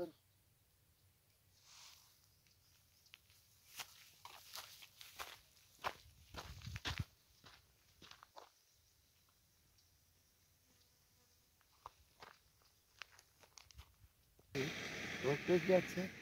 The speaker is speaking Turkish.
zaten. Dört göz geçse.